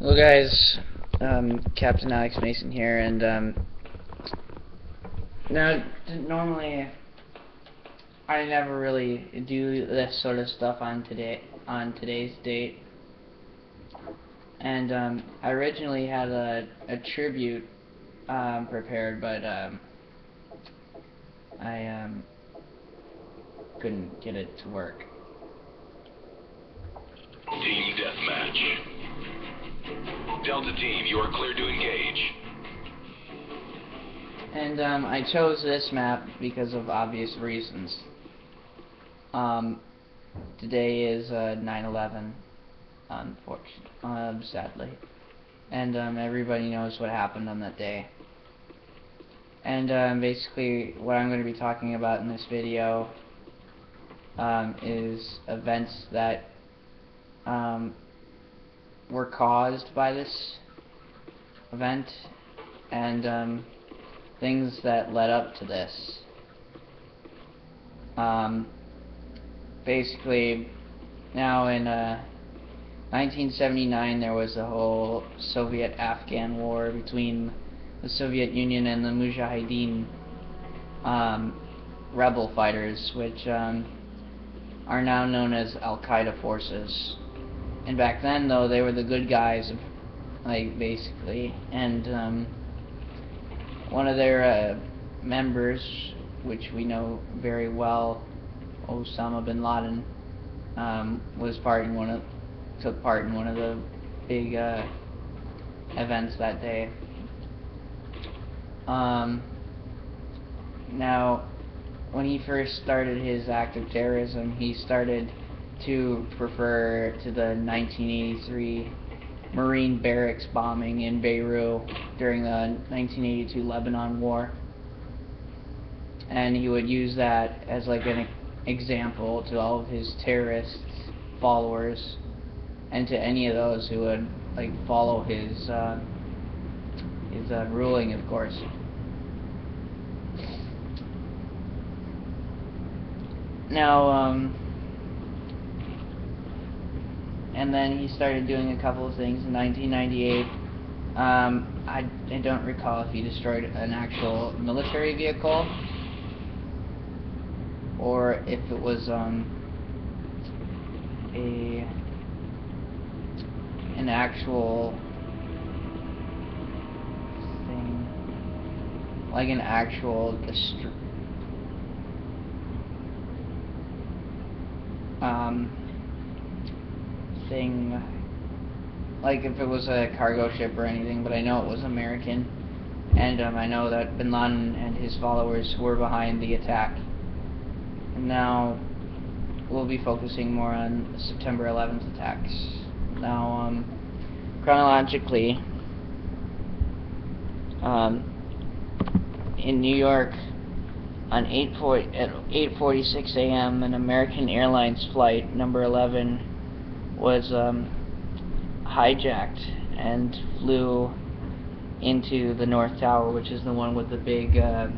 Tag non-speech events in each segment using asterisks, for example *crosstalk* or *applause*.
Hello guys, um, Captain Alex Mason here, and um, now normally I never really do this sort of stuff on today on today's date, and um, I originally had a, a tribute um, prepared, but um, I um, couldn't get it to work. Team Deathmatch. Delta Team, you are clear to engage. And um, I chose this map because of obvious reasons. Um, today is 9/11, uh, unfortunately, um, sadly, and um, everybody knows what happened on that day. And um, basically, what I'm going to be talking about in this video um, is events that um, were caused by this event and um, things that led up to this. Um, basically, now in uh, 1979 there was a whole Soviet-Afghan war between the Soviet Union and the Mujahideen um, rebel fighters, which um, are now known as Al-Qaeda forces. And back then, though, they were the good guys, like, basically. And, um, one of their uh, members, which we know very well, Osama bin Laden, um, was part in one of, took part in one of the big, uh, events that day. Um, now, when he first started his act of terrorism, he started to refer to the 1983 Marine barracks bombing in Beirut during the 1982 Lebanon War. And he would use that as like an example to all of his terrorist followers and to any of those who would like follow his uh, his uh, ruling, of course. Now, um, and then he started doing a couple of things in 1998. Um, I, I don't recall if he destroyed an actual military vehicle or if it was um, a an actual thing, like an actual um, thing, like if it was a cargo ship or anything, but I know it was American, and um, I know that Bin Laden and his followers were behind the attack. And now we'll be focusing more on September 11th attacks. Now, um, chronologically, um, in New York, on 8:40 at 8:46 a.m. an American Airlines flight number 11 was um, hijacked and flew into the North Tower, which is the one with the big uh,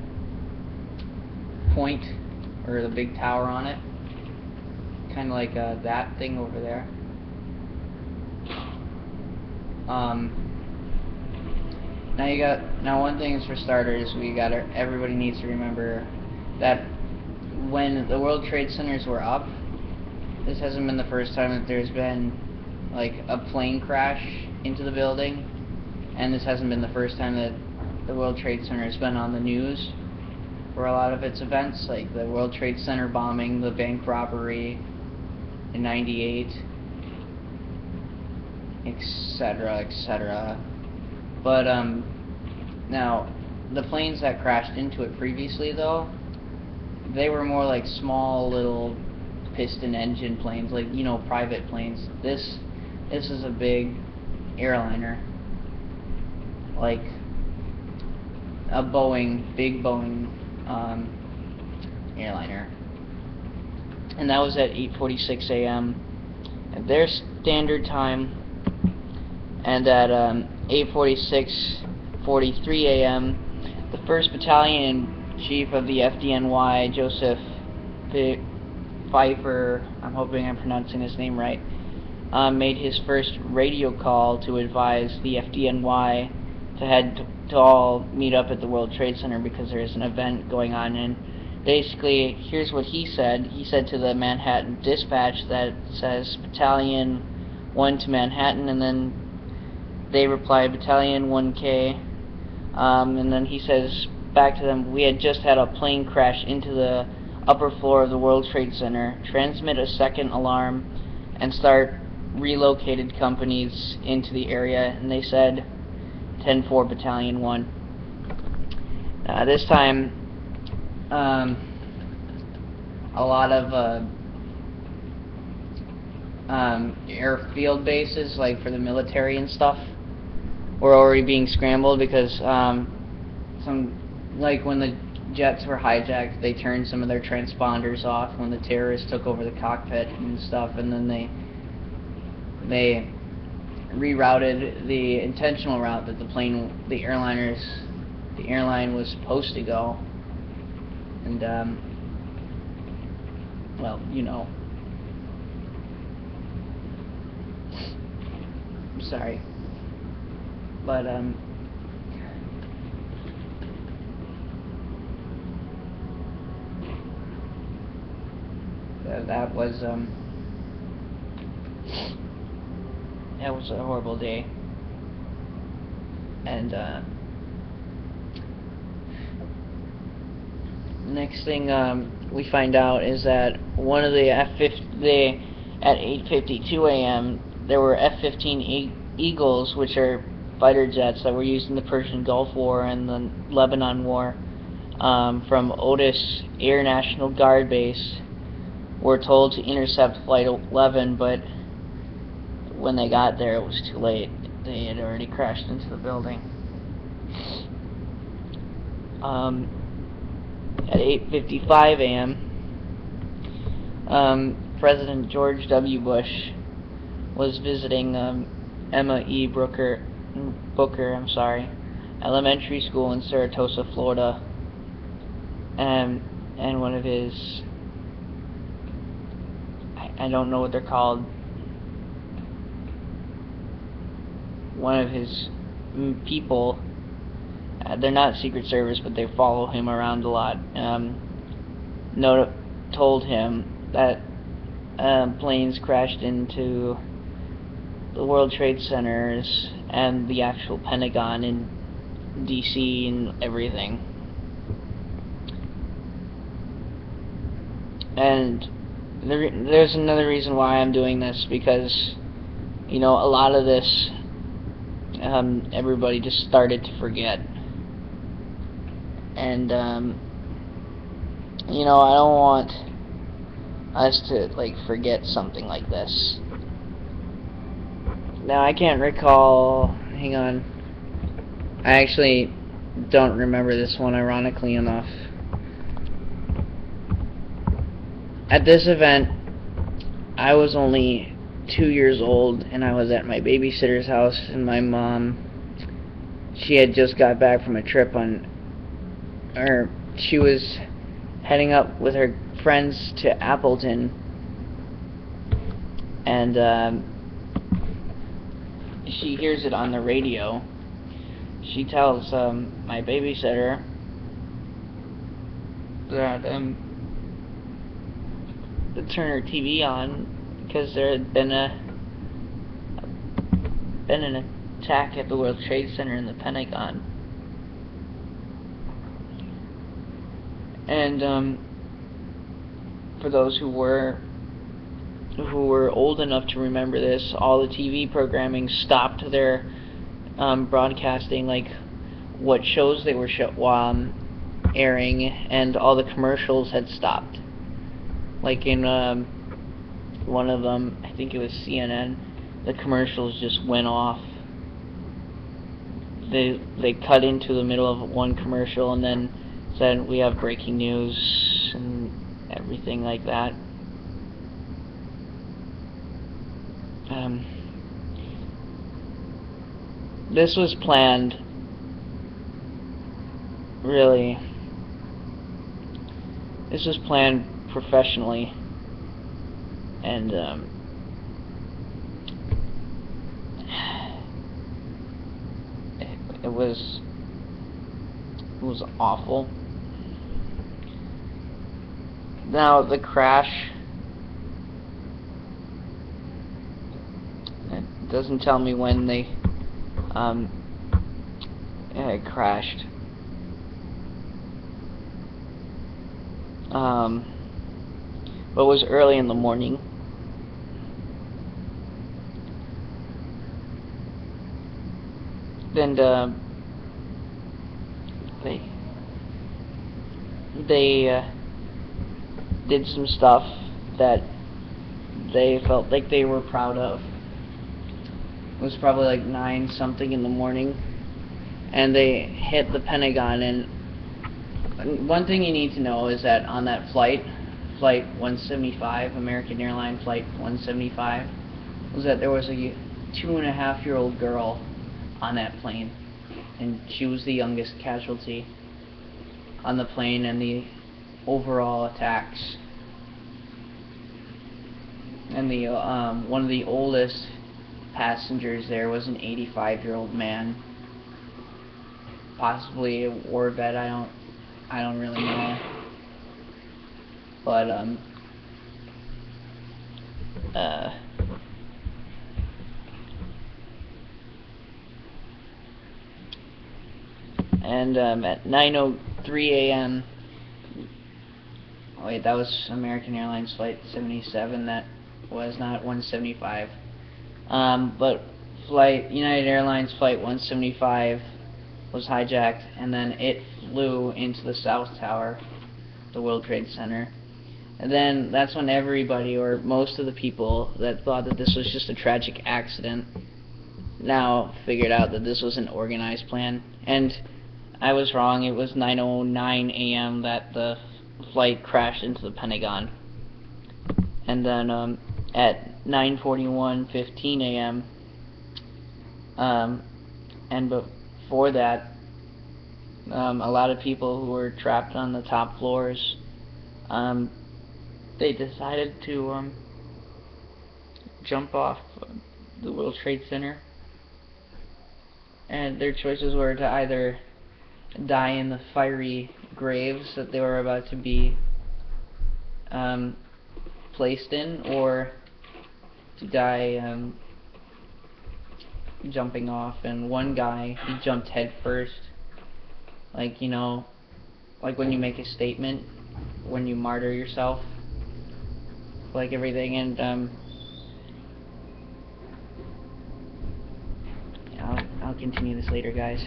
point or the big tower on it, kind of like uh, that thing over there. Um, now you got now one thing is for starters, we got everybody needs to remember that when the World Trade Centers were up, this hasn't been the first time that there's been like a plane crash into the building, and this hasn't been the first time that the World Trade Center has been on the news for a lot of its events, like the World Trade Center bombing, the bank robbery in 98, etc., etc. But, um, now, the planes that crashed into it previously, though, they were more like small little piston engine planes, like you know private planes. This this is a big airliner, like a Boeing, big Boeing um, airliner, and that was at 8:46 a.m. at their standard time, and at um, 8:46:43 a.m. the first battalion chief of the FDNY, Joseph Pfeiffer, I'm hoping I'm pronouncing his name right, um, made his first radio call to advise the FDNY to head to, to all meet up at the World Trade Center because there's an event going on. And basically, here's what he said. He said to the Manhattan Dispatch that says Battalion 1 to Manhattan, and then they reply Battalion 1K. Um, and then he says back to them, we had just had a plane crash into the upper floor of the World Trade Center, transmit a second alarm, and start relocated companies into the area. And they said 10-4 Battalion 1. Uh, this time, um, a lot of uh, um, airfield bases, like for the military and stuff, were already being scrambled because um, some, like when the jets were hijacked, they turned some of their transponders off when the terrorists took over the cockpit and stuff, and then they they rerouted the intentional route that the plane, the airliners, the airline was supposed to go, and um, well, you know. I'm sorry, but um. That, was um that was a horrible day and uh next thing um we find out is that one of the F-50 they at 8:52 a.m. there were F-15 e Eagles which are fighter jets that were used in the Persian Gulf War and the Lebanon War um, from Otis Air National Guard Base were told to intercept Flight 11, but when they got there, it was too late. They had already crashed into the building. Um, at 8:55 a.m., um, President George W. Bush was visiting um, Emma E. Brooker, Booker, I'm sorry, elementary school in Saratoga, Florida, and and one of his I don't know what they're called. One of his people, uh, they're not Secret Service, but they follow him around a lot. Um, told him that uh, planes crashed into the World Trade Centers and the actual Pentagon in D.C. and everything. And there's another reason why I'm doing this because you know a lot of this um, everybody just started to forget. And um, you know I don't want us to like forget something like this. Now I can't recall hang on. I actually don't remember this one ironically enough At this event, I was only two years old, and I was at my babysitter's house, and my mom, she had just got back from a trip on, or she was heading up with her friends to Appleton, and um, she hears it on the radio. She tells um, my babysitter that um, to turn TV on because there had been a been an attack at the World Trade Center in the Pentagon. And um, for those who were who were old enough to remember this, all the TV programming stopped their um, broadcasting, like what shows they were show um, airing, and all the commercials had stopped like in um, one of them, I think it was CNN, the commercials just went off. They they cut into the middle of one commercial and then said we have breaking news and everything like that. Um, this was planned really this was planned professionally, and um, *sighs* it, was it was awful. Now the crash it doesn't tell me when they um, crashed. Um, but it was early in the morning. Then uh, they they uh, did some stuff that they felt like they were proud of. It was probably like nine something in the morning, and they hit the Pentagon. And one thing you need to know is that on that flight, flight 175, American Airlines flight 175, was that there was a two and a half year old girl on that plane, and she was the youngest casualty on the plane and the overall attacks. And the um, one of the oldest passengers there was an 85 year old man, possibly a war vet. I don't, I don't really know, but um, uh. and um, at 9:03 a.m. Wait, that was American Airlines flight 77. That was not 175. Um, but flight United Airlines flight 175 was hijacked, and then it flew into the South Tower, the World Trade Center. And then that's when everybody, or most of the people that thought that this was just a tragic accident, now figured out that this was an organized plan. And I was wrong. It was 9:09 a.m. that the flight crashed into the Pentagon. And then um, at 9:41:15 a.m. Um, and before that, um, a lot of people who were trapped on the top floors, um, they decided to um, jump off the World Trade Center. And their choices were to either die in the fiery graves that they were about to be um, placed in, or to die um, jumping off. And one guy, he jumped head first, like you know, like when you make a statement, when you martyr yourself, like everything. And um, I'll, I'll continue this later, guys.